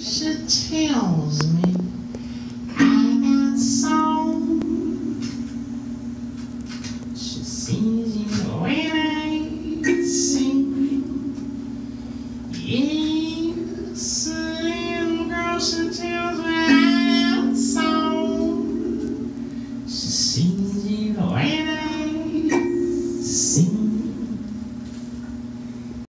She tells me I got song. She sees you when I sing. Yes, little girl, she tells me I got song. She sees you when I sing.